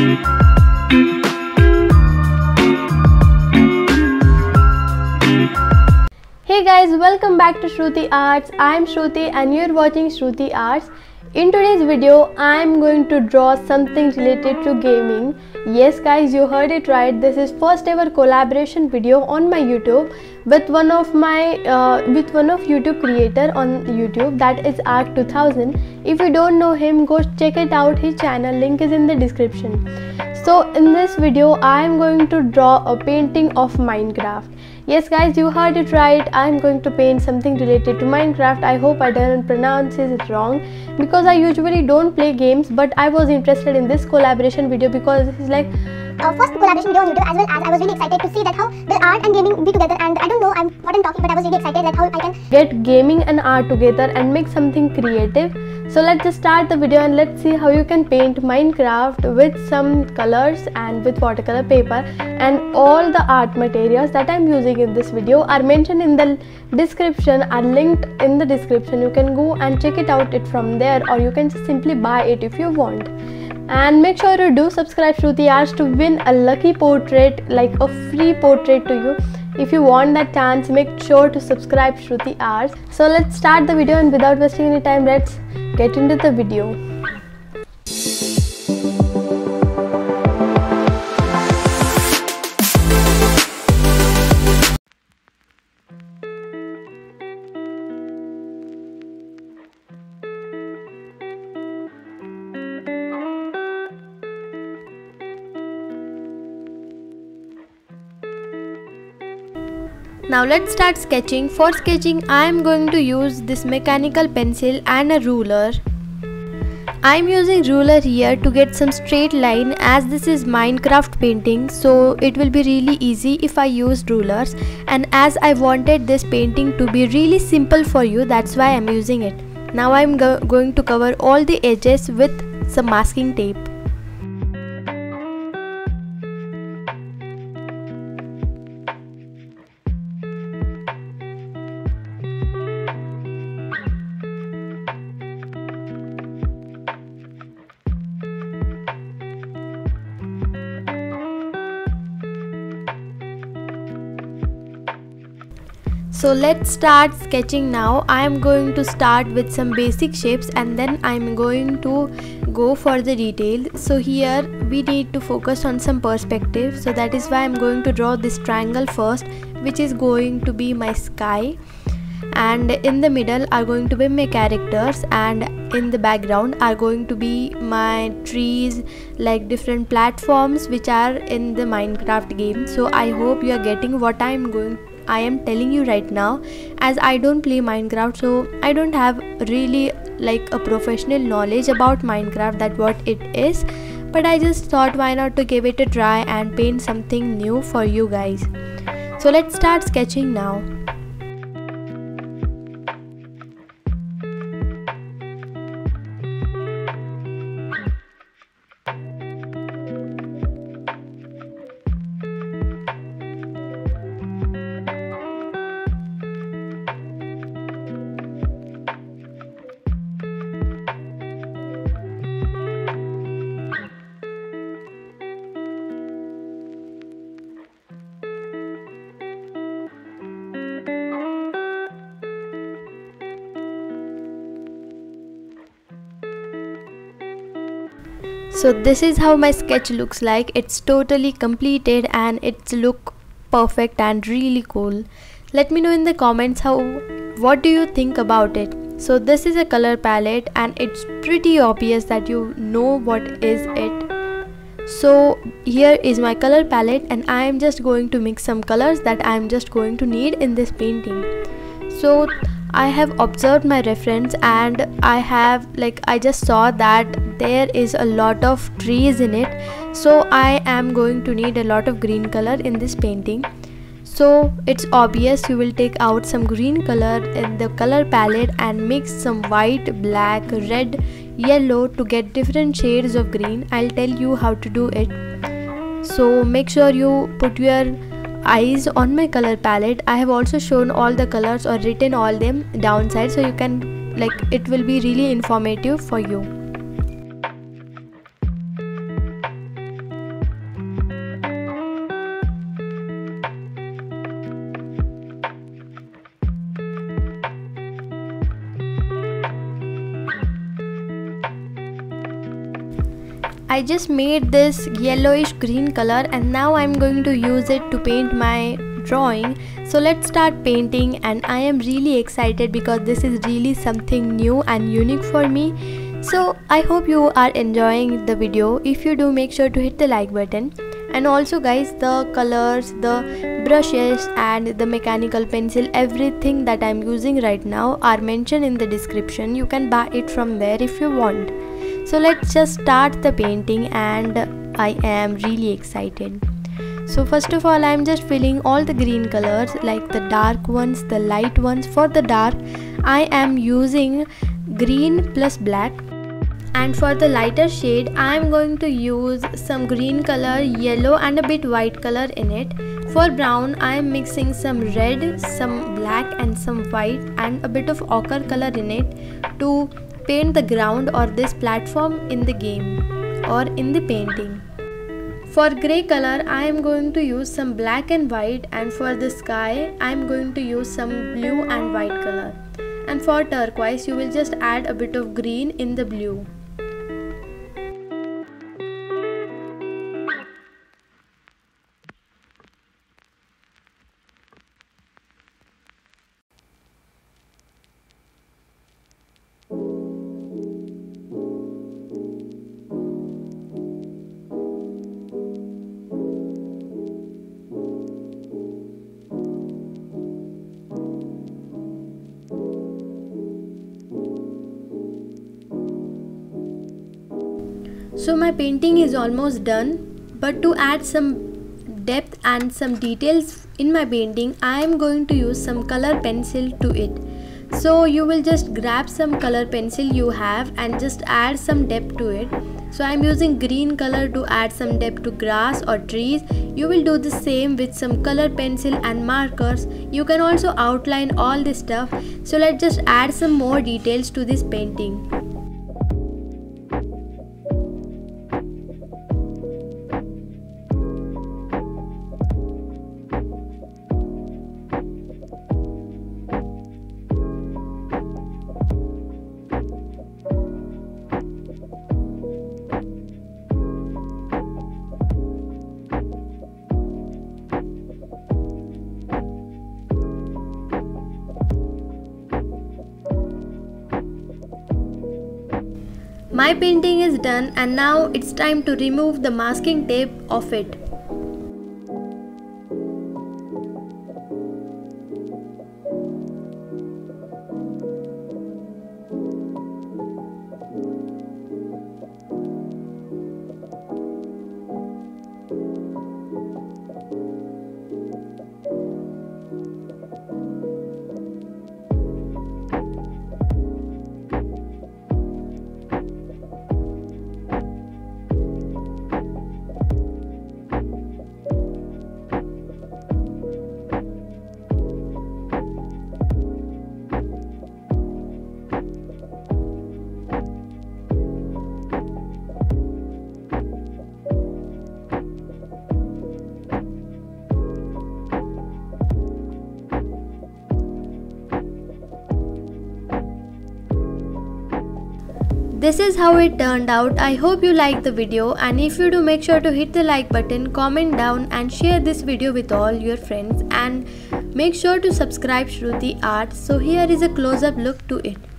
Hey guys, welcome back to Shruti Arts. I am Shruti and you're watching Shruti Arts. In today's video, I am going to draw something related to gaming. Yes guys, you heard it right. This is first ever collaboration video on my YouTube with one of my uh, with one of YouTube creator on YouTube that is Arc 2000. If you don't know him, go check it out. His channel link is in the description. So in this video, I am going to draw a painting of Minecraft Yes guys, you heard it right. I'm going to paint something related to Minecraft. I hope I didn't pronounce it wrong because I usually don't play games but I was interested in this collaboration video because is like uh, first collaboration video on YouTube as well as I was really excited to see that how the art and gaming be together and I don't but I was really excited how I can get gaming and art together and make something creative. So let's just start the video and let's see how you can paint Minecraft with some colors and with watercolor paper. And all the art materials that I'm using in this video are mentioned in the description are linked in the description. You can go and check it out it from there or you can just simply buy it if you want. And make sure you do subscribe to the arts to win a lucky portrait like a free portrait to you if you want that chance make sure to subscribe Shruti Arts. So let's start the video and without wasting any time let's get into the video. Now let's start sketching. For sketching I am going to use this mechanical pencil and a ruler. I am using ruler here to get some straight line as this is Minecraft painting so it will be really easy if I use rulers and as I wanted this painting to be really simple for you that's why I am using it. Now I am go going to cover all the edges with some masking tape. So let's start sketching now. I am going to start with some basic shapes and then I am going to go for the detail. So here we need to focus on some perspective. So that is why I am going to draw this triangle first which is going to be my sky and in the middle are going to be my characters and in the background are going to be my trees like different platforms which are in the minecraft game so i hope you are getting what i am going I am telling you right now as I don't play Minecraft so I don't have really like a professional knowledge about Minecraft that what it is but I just thought why not to give it a try and paint something new for you guys. So let's start sketching now. So this is how my sketch looks like. It's totally completed and it's look perfect and really cool. Let me know in the comments how what do you think about it? So this is a color palette and it's pretty obvious that you know what is it. So here is my color palette and i am just going to mix some colors that i am just going to need in this painting. So I have observed my reference and I have like I just saw that there is a lot of trees in it. So I am going to need a lot of green color in this painting. So it's obvious you will take out some green color in the color palette and mix some white black red yellow to get different shades of green. I'll tell you how to do it. So make sure you put your eyes on my color palette. I have also shown all the colors or written all them downside so you can like it will be really informative for you I just made this yellowish green color and now I'm going to use it to paint my drawing. So let's start painting and I am really excited because this is really something new and unique for me. So I hope you are enjoying the video. If you do make sure to hit the like button. And also guys the colors the brushes and the mechanical pencil everything that I'm using right now are mentioned in the description. You can buy it from there if you want so let's just start the painting and I am really excited. So first of all i'm just filling all the green colors like the dark ones the light ones. For the dark i am using green plus black. And for the lighter shade i am going to use some green color yellow and a bit white color in it. For brown i am mixing some red some black and some white and a bit of ochre color in it to paint the ground or this platform in the game or in the painting for grey color I am going to use some black and white and for the sky I am going to use some blue and white color. And for turquoise you will just add a bit of green in the blue. So my painting is almost done but to add some depth and some details in my painting I am going to use some color pencil to it. So you will just grab some color pencil you have and just add some depth to it. So I am using green color to add some depth to grass or trees. You will do the same with some color pencil and markers. You can also outline all this stuff. So let's just add some more details to this painting. My painting is done and now it's time to remove the masking tape of it. This is how it turned out. I hope you liked the video and if you do make sure to hit the like button, comment down and share this video with all your friends and make sure to subscribe Shruti Art. So here is a close up look to it.